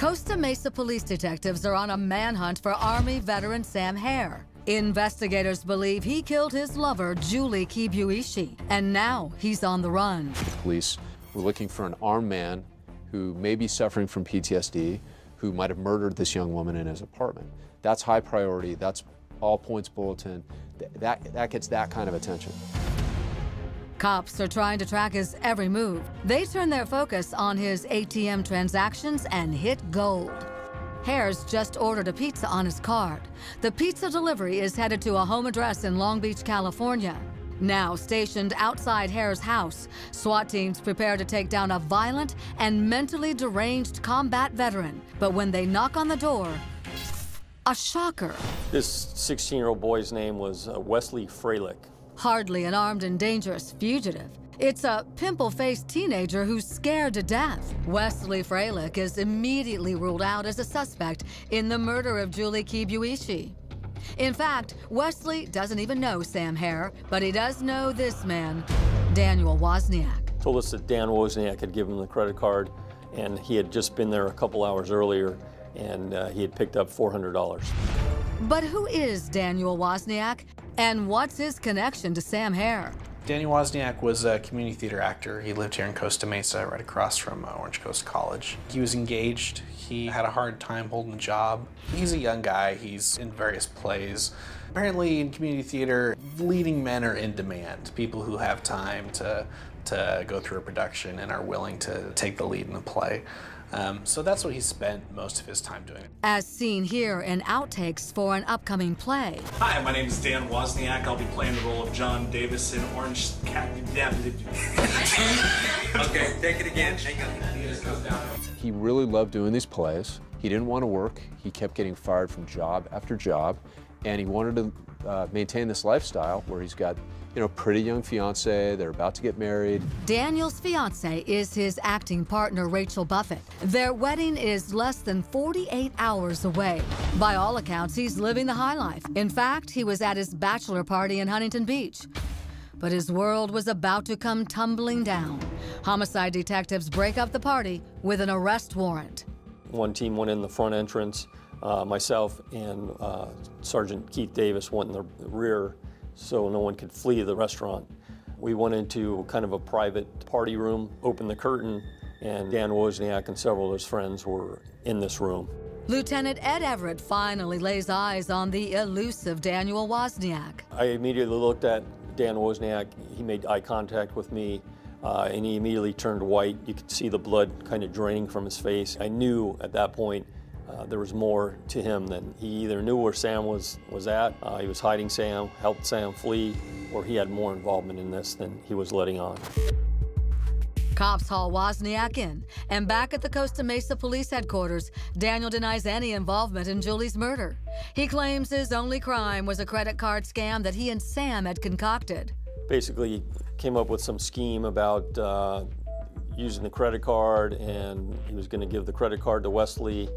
Costa Mesa police detectives are on a manhunt for Army veteran Sam Herr. Investigators believe he killed his lover, Julie Kibuishi, and now he's on the run. Police were looking for an armed man who may be suffering from PTSD, who might have murdered this young woman in his apartment. That's high priority. That's all points bulletin. That, that gets that kind of attention. Cops are trying to track his every move. They turn their focus on his ATM transactions and hit gold. Herr's just ordered a pizza on his card. The pizza delivery is headed to a home address in Long Beach, California. Now stationed outside Herr's house, SWAT teams prepare to take down a violent and mentally deranged combat veteran. But when they knock on the door, a shocker. This 16 year old boy's name was uh, Wesley Freilich. Hardly an armed and dangerous fugitive. It's a pimple-faced teenager who's scared to death. Wesley Freilich is immediately ruled out as a suspect in the murder of Julie Kibuishi. In fact, Wesley doesn't even know Sam Herr, but he does know this man, Daniel Wozniak. Told us that Dan Wozniak had given him the credit card, and he had just been there a couple hours earlier, and uh, he had picked up $400. But who is Daniel Wozniak, and what's his connection to Sam Herr? Danny Wozniak was a community theater actor. He lived here in Costa Mesa, right across from uh, Orange Coast College. He was engaged. He had a hard time holding a job. He's a young guy. He's in various plays. Apparently, in community theater, leading men are in demand. People who have time to to go through a production and are willing to take the lead in a play. Um, so that's what he spent most of his time doing. As seen here in outtakes for an upcoming play. Hi, my name is Dan Wozniak. I'll be playing the role of John Davis in Orange Cat. okay, take it again. He really loved doing these plays. He didn't want to work. He kept getting fired from job after job, and he wanted to uh, maintain this lifestyle where he's got you know, pretty young fiance. They're about to get married. Daniel's fiance is his acting partner, Rachel Buffett. Their wedding is less than 48 hours away. By all accounts, he's living the high life. In fact, he was at his bachelor party in Huntington Beach. But his world was about to come tumbling down. Homicide detectives break up the party with an arrest warrant. One team went in the front entrance. Uh, myself and uh, Sergeant Keith Davis went in the rear so no one could flee the restaurant. We went into kind of a private party room, opened the curtain, and Dan Wozniak and several of his friends were in this room. Lieutenant Ed Everett finally lays eyes on the elusive Daniel Wozniak. I immediately looked at Dan Wozniak. He made eye contact with me, uh, and he immediately turned white. You could see the blood kind of draining from his face. I knew at that point uh, there was more to him than he either knew where Sam was, was at, uh, he was hiding Sam, helped Sam flee, or he had more involvement in this than he was letting on. Cops haul Wozniak in, and back at the Costa Mesa Police Headquarters, Daniel denies any involvement in Julie's murder. He claims his only crime was a credit card scam that he and Sam had concocted. Basically, came up with some scheme about uh, using the credit card, and he was going to give the credit card to Wesley,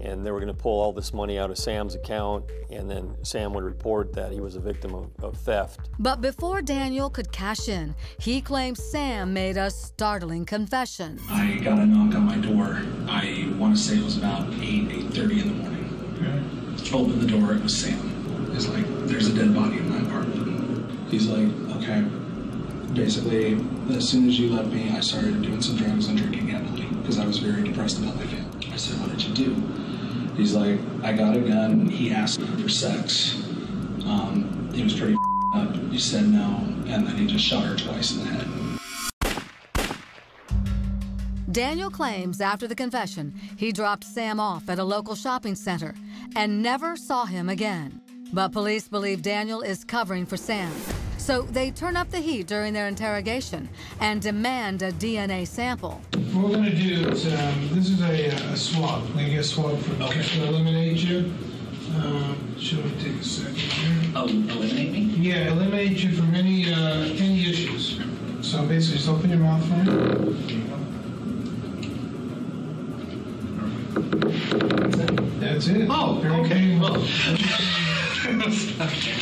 and they were going to pull all this money out of Sam's account, and then Sam would report that he was a victim of, of, theft. But before Daniel could cash in, he claims Sam made a startling confession. I got a knock on my door. I want to say it was about 8, 8.30 in the morning. Okay. Opened the door, it was Sam. He's like, there's a dead body in my apartment. He's like, okay. Basically, as soon as you left me, I started doing some drugs and drinking heavily because I was very depressed about my family. Said, what did you do? He's like, I got a gun. He asked for sex. Um, he was pretty up. He said no, and then he just shot her twice in the head. Daniel claims after the confession, he dropped Sam off at a local shopping center and never saw him again. But police believe Daniel is covering for Sam. So they turn up the heat during their interrogation and demand a DNA sample. What we're going to do is, um, this is a, a swab. We're going get a swab for okay. to eliminate you. Um, should we take a second here? Oh, eliminate me? Yeah, eliminate you from any, uh, any issues. So basically, just open your mouth for me. That's it. Oh, Very okay. Well.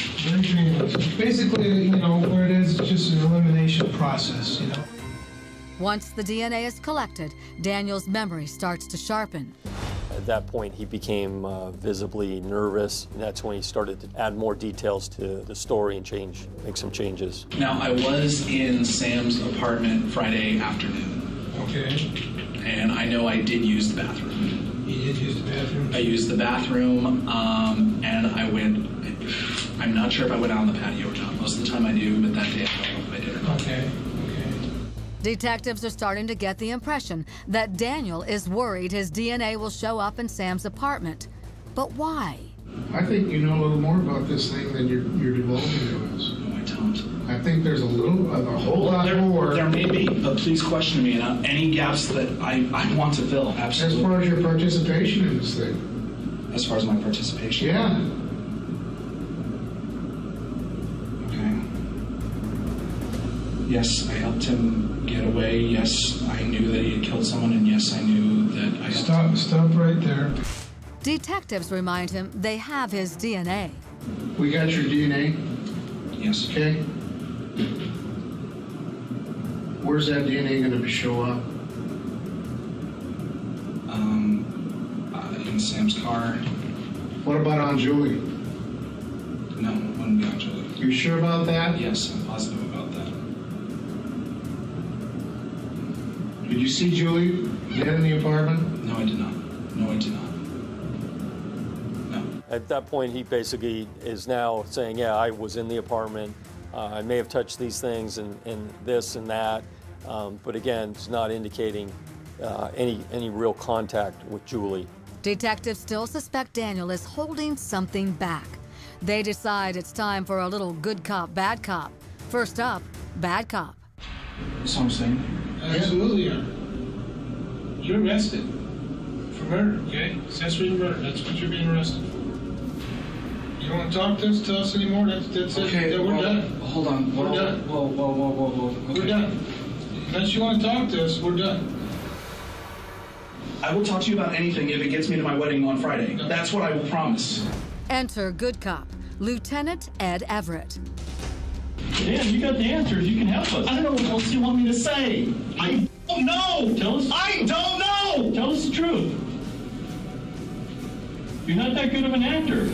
Basically, you know, where it is just an elimination process, you know. Once the DNA is collected, Daniel's memory starts to sharpen. At that point, he became uh, visibly nervous, and that's when he started to add more details to the story and change, make some changes. Now, I was in Sam's apartment Friday afternoon, Okay. and I know I did use the bathroom. You did use the bathroom? I used the bathroom, um, and I went. I'm not sure if I went out on the patio or not. Most of the time I do, but that day I don't know if I did or not. Okay, okay. Detectives are starting to get the impression that Daniel is worried his DNA will show up in Sam's apartment. But why? I think you know a little more about this thing than you're, you're divulging to us. No, I don't. I think there's a little, a whole lot There, more. there may be, but please question me and uh, any gaps that I, I want to fill. Absolutely. As far as your participation in this thing. As far as my participation. Yeah. Yes, I helped him get away. Yes, I knew that he had killed someone, and yes, I knew that I helped Stop, stop right there. Detectives remind him they have his DNA. We got your DNA, Yes. okay? Where's that DNA gonna show up? Um, uh, in Sam's car. What about on Julie? No, it wouldn't be on Julie. You sure about that? Yes, I'm positive about that. Did you see Julie dead in the apartment? No, I did not. No, I did not. No. At that point, he basically is now saying, yeah, I was in the apartment. Uh, I may have touched these things and, and this and that. Um, but again, it's not indicating uh, any, any real contact with Julie. Detectives still suspect Daniel is holding something back. They decide it's time for a little good cop, bad cop. First up, bad cop. So I'm saying, Absolutely. yeah. You're arrested for murder, okay? Accessory to murder, that's what you're being arrested for. You don't wanna talk to us, tell us anymore, that's, that's it, okay, Then we're well, done. hold on. We're Whoa, done. Whoa, whoa, whoa, whoa, whoa. Okay. We're done. Unless you wanna talk to us, we're done. I will talk to you about anything if it gets me to my wedding on Friday. That's what I will promise. Enter good cop, Lieutenant Ed Everett. Dan, you got the answers. You can help us. I don't know what else you want me to say. I don't know. Tell us. I don't know. Tell us the truth. You're not that good of an actor.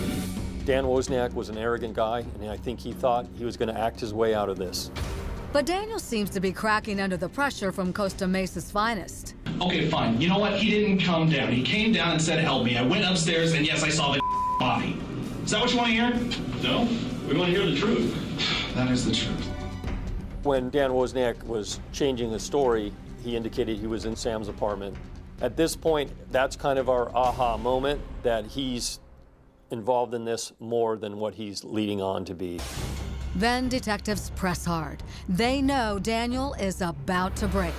Dan Wozniak was an arrogant guy, and I think he thought he was going to act his way out of this. But Daniel seems to be cracking under the pressure from Costa Mesa's finest. Okay, fine. You know what? He didn't come down. He came down and said, "Help me." I went upstairs, and yes, I saw the body. Is that what you want to hear? No? We want to hear the truth. That is the truth. When Dan Wozniak was changing the story, he indicated he was in Sam's apartment. At this point, that's kind of our aha moment that he's involved in this more than what he's leading on to be. Then detectives press hard. They know Daniel is about to break.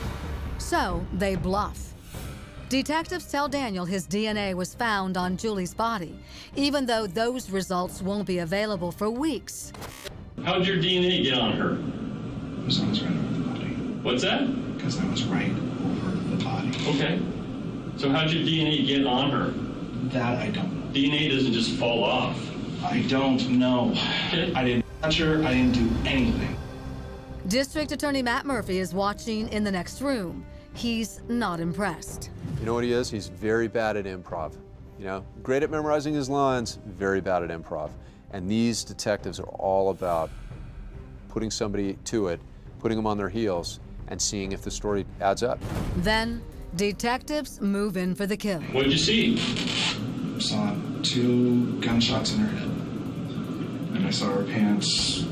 So they bluff. Detectives tell Daniel his DNA was found on Julie's body, even though those results won't be available for weeks. How'd your DNA get on her? Because I was right over the body. What's that? Because I was right over the body. Okay. So how'd your DNA get on her? That I don't know. DNA doesn't just fall off. I don't know. Okay. I didn't touch her. I didn't do anything. District Attorney Matt Murphy is watching in the next room. He's not impressed. You know what he is? He's very bad at improv. You know, great at memorizing his lines, very bad at improv. And these detectives are all about putting somebody to it, putting them on their heels, and seeing if the story adds up. Then, detectives move in for the kill. What did you see? I Saw two gunshots in her head. And I saw her pants,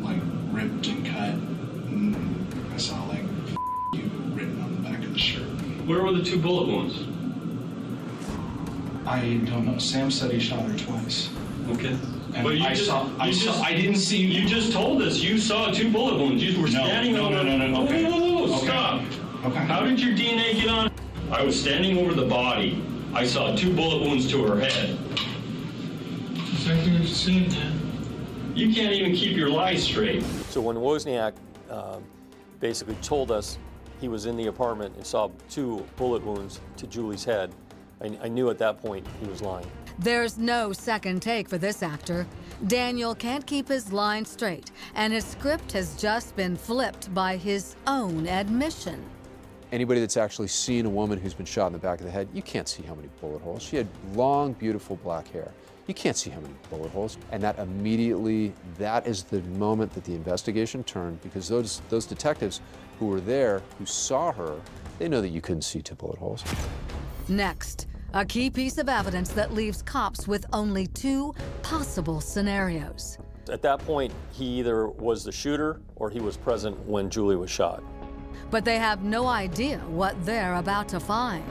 like, ripped and cut. And I saw, like, you written on the back of the shirt. Where were the two bullet wounds? I don't know. Sam said he shot her twice. Okay. And But you I just, saw- I you saw- just- I didn't see- You just told us you saw two bullet wounds. You were No, standing no, over. no, no, no, okay. Whoa, whoa, whoa, Okay. Stop. Okay. How did your DNA get on? I was standing over the body. I saw two bullet wounds to her head. Exactly what you said, Dan. You can't even keep your lies straight. So when Wozniak um, basically told us he was in the apartment and saw two bullet wounds to Julie's head, I, I knew at that point he was lying. There's no second take for this actor. Daniel can't keep his line straight, and his script has just been flipped by his own admission. Anybody that's actually seen a woman who's been shot in the back of the head, you can't see how many bullet holes. She had long, beautiful black hair. You can't see how many bullet holes. And that immediately, that is the moment that the investigation turned because those, those detectives who were there, who saw her, they know that you couldn't see two bullet holes. Next, a key piece of evidence that leaves cops with only two possible scenarios. At that point, he either was the shooter or he was present when Julie was shot. But they have no idea what they're about to find.